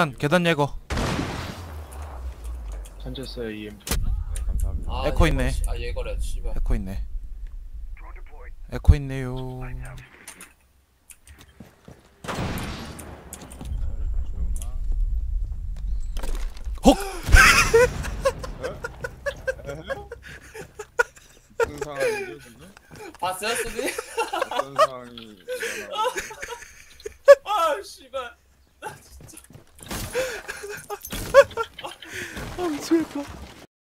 계단 계단 예거 던졌어요 EMP 네, 감사합니다. 아, 에코 있네. 씨- 아 얘거래 씨발 에코 있네 에코 있네요 혹! 무슨 상황이죠 지금? 봤어요 수비? 어떤 상황이 일어나고 아 씨발 아 미치겠다